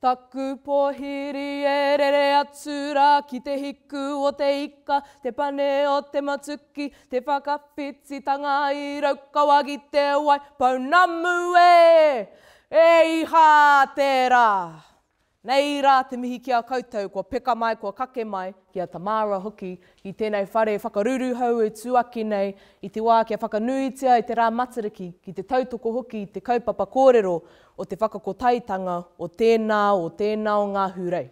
Taku pohiri e rere atura ki te hiku o te ika, te pane o te matuki, te whakapiti tanga i raukawagi te wai, paunamu e, e iha te rā. Nei rā te mihi ki a koutou, kua peka mai, kua kake mai, ki a Tamara hoki, i tēnei whare whakaruru hau e tuaki nei, i te wā kia whakanuitia i te rā matariki, ki te tautoko hoki, i te kaupapa kōrero, o te whakakotaitanga, o tēnā, o tēnā o ngā hurei.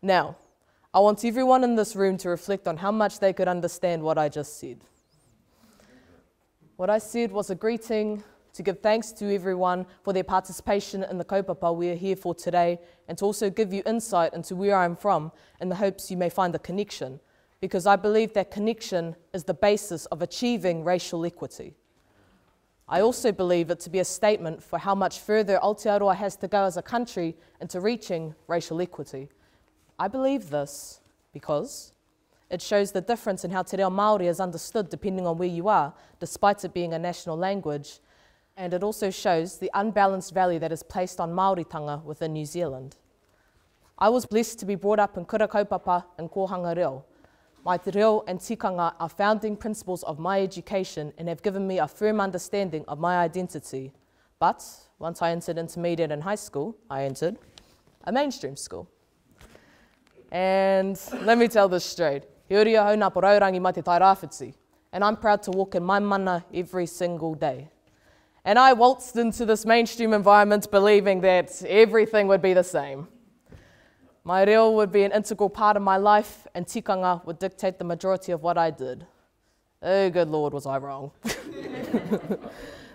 Now, I want everyone in this room to reflect on how much they could understand what I just said. What I said was a greeting to give thanks to everyone for their participation in the kaupapa we are here for today, and to also give you insight into where I'm from in the hopes you may find the connection, because I believe that connection is the basis of achieving racial equity. I also believe it to be a statement for how much further Aotearoa has to go as a country into reaching racial equity. I believe this because it shows the difference in how te reo Māori is understood depending on where you are, despite it being a national language, and it also shows the unbalanced value that is placed on Maori Māoritanga within New Zealand. I was blessed to be brought up in kura kaupapa and kohanga reo. My te reo and tikanga are founding principles of my education and have given me a firm understanding of my identity. But once I entered intermediate and high school, I entered a mainstream school. And let me tell this straight. He uri hau nā Porourangi mai te tai rāwhiti, and I'm proud to walk in my mana every single day. And I waltzed into this mainstream environment believing that everything would be the same. My reo would be an integral part of my life, and tikanga would dictate the majority of what I did. Oh, good Lord, was I wrong.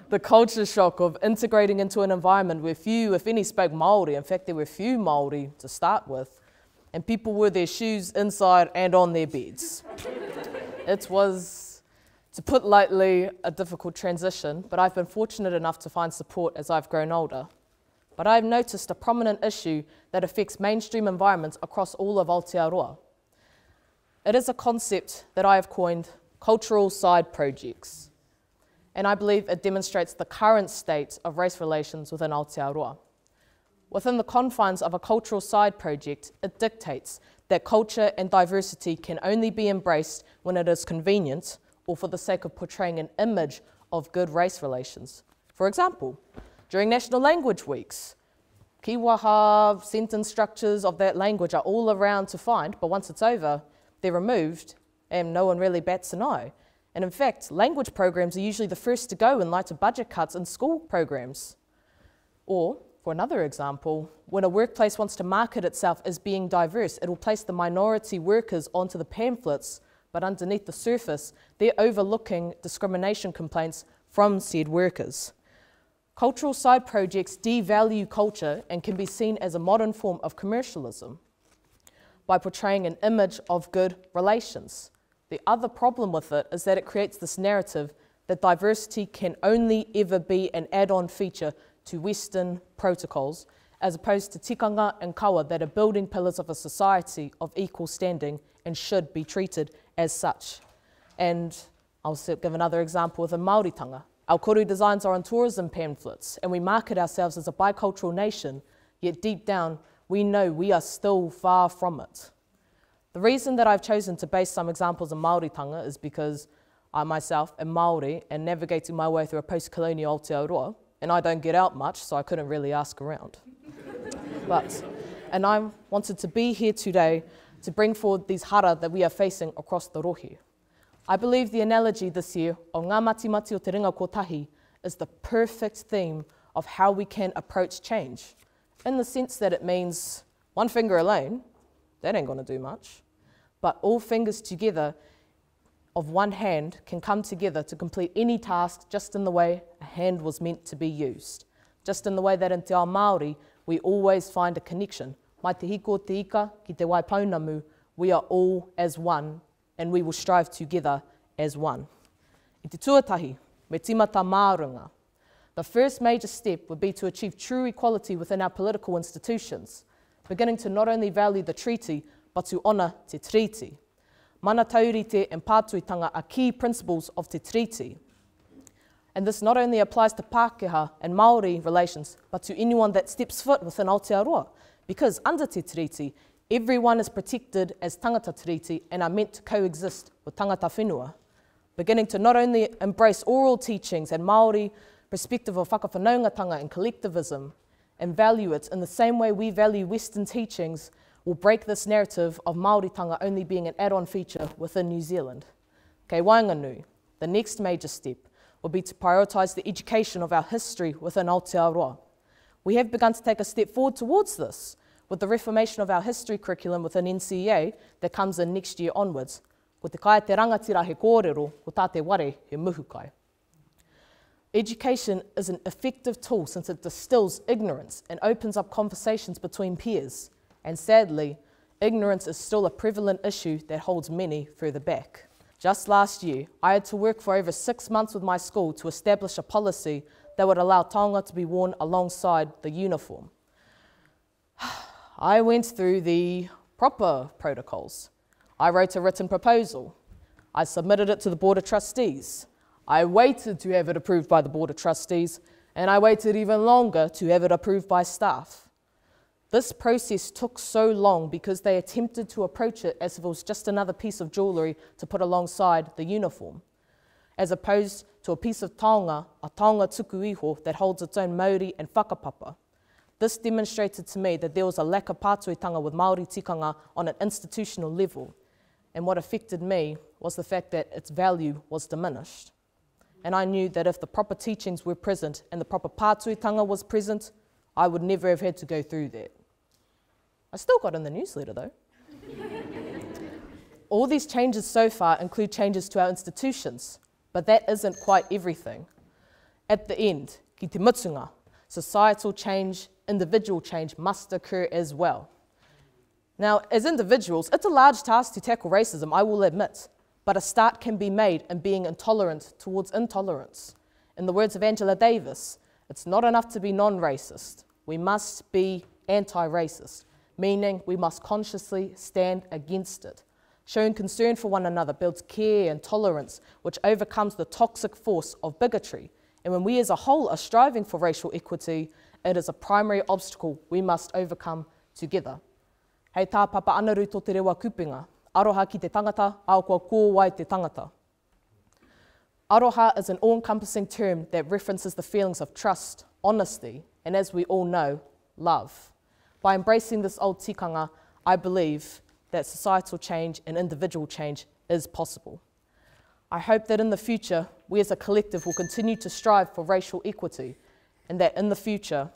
the culture shock of integrating into an environment where few, if any, spoke Māori. In fact, there were few Māori to start with, and people wore their shoes inside and on their beds. it was to put lightly, a difficult transition, but I've been fortunate enough to find support as I've grown older. But I've noticed a prominent issue that affects mainstream environments across all of Aotearoa. It is a concept that I have coined cultural side projects, and I believe it demonstrates the current state of race relations within Aotearoa. Within the confines of a cultural side project, it dictates that culture and diversity can only be embraced when it is convenient or for the sake of portraying an image of good race relations. For example, during National Language Weeks, Kiwaha sentence structures of that language are all around to find, but once it's over, they're removed and no one really bats an eye. And in fact, language programs are usually the first to go in light of budget cuts in school programs. Or, for another example, when a workplace wants to market itself as being diverse, it will place the minority workers onto the pamphlets but underneath the surface, they're overlooking discrimination complaints from said workers. Cultural side projects devalue culture and can be seen as a modern form of commercialism by portraying an image of good relations. The other problem with it is that it creates this narrative that diversity can only ever be an add on feature to Western protocols, as opposed to tikanga and kawa that are building pillars of a society of equal standing and should be treated as such. And I'll give another example with a Māoritanga. Our koru designs are on tourism pamphlets, and we market ourselves as a bicultural nation, yet deep down, we know we are still far from it. The reason that I've chosen to base some examples on Māoritanga is because I myself am Māori and navigating my way through a post-colonial Aotearoa, and I don't get out much, so I couldn't really ask around. but, and I wanted to be here today to bring forward these hara that we are facing across the rohe. I believe the analogy this year o ngā mati mati o te ringa kotahi is the perfect theme of how we can approach change, in the sense that it means one finger alone, that ain't gonna do much, but all fingers together of one hand can come together to complete any task just in the way a hand was meant to be used. Just in the way that in Te Ao Māori, we always find a connection mai te hiko te ika ki te waipaunamu, we are all as one and we will strive together as one. I te tuatahi, me timata mārunga. The first major step would be to achieve true equality within our political institutions, beginning to not only value the treaty, but to honour te treaty. Mana taurite and pātuitanga are key principles of te treaty. And this not only applies to Pākehā and Māori relations, but to anyone that steps foot within Aotearoa, Because under Te Tiriti, everyone is protected as tangata tiriti and are meant to coexist with tangata whenua, beginning to not only embrace oral teachings and Māori perspective of whakawhanaungatanga and collectivism, and value it in the same way we value Western teachings will break this narrative of Maori Māoritanga only being an add-on feature within New Zealand. Kei waenganui, the next major step will be to prioritise the education of our history within Aotearoa. We have begun to take a step forward towards this with the reformation of our history curriculum within NCEA that comes in next year onwards, kai te rangatira he kōrero, ware he muhukai. Education is an effective tool since it distills ignorance and opens up conversations between peers. And sadly, ignorance is still a prevalent issue that holds many further back. Just last year, I had to work for over six months with my school to establish a policy that would allow taonga to be worn alongside the uniform. I went through the proper protocols. I wrote a written proposal. I submitted it to the Board of Trustees. I waited to have it approved by the Board of Trustees, and I waited even longer to have it approved by staff. This process took so long because they attempted to approach it as if it was just another piece of jewellery to put alongside the uniform, as opposed to a piece of taonga, a taonga tuku iho that holds its own mauri and whakapapa. This demonstrated to me that there was a lack of pātuitanga with Māori tikanga on an institutional level, and what affected me was the fact that its value was diminished. And I knew that if the proper teachings were present and the proper pātuitanga was present, I would never have had to go through that. I still got in the newsletter though. All these changes so far include changes to our institutions, but that isn't quite everything. At the end, ki te mutunga, societal change, individual change must occur as well. Now, as individuals, it's a large task to tackle racism, I will admit, but a start can be made in being intolerant towards intolerance. In the words of Angela Davis, it's not enough to be non racist, we must be anti racist, meaning we must consciously stand against it. Showing concern for one another builds care and tolerance, which overcomes the toxic force of bigotry. And when we as a whole are striving for racial equity, it is a primary obstacle we must overcome together. Hei tā papa anaru tō te rewa kupinga, aroha ki te tangata, aokua kōwai te tangata. Aroha is an all-encompassing term that references the feelings of trust, honesty, and as we all know, love. By embracing this old tikanga, I believe that societal change and individual change is possible. I hope that in the future, we as a collective will continue to strive for racial equity and that in the future,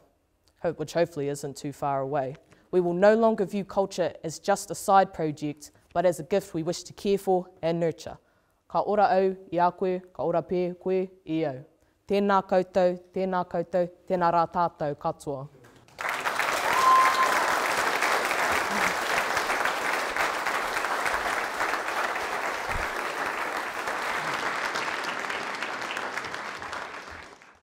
which hopefully isn't too far away, we will no longer view culture as just a side project, but as a gift we wish to care for and nurture. Ka ora au i a koe, ka ora pē koe i au. Tēnā koutou, tēnā koutou, tēnā rā tātou katoa.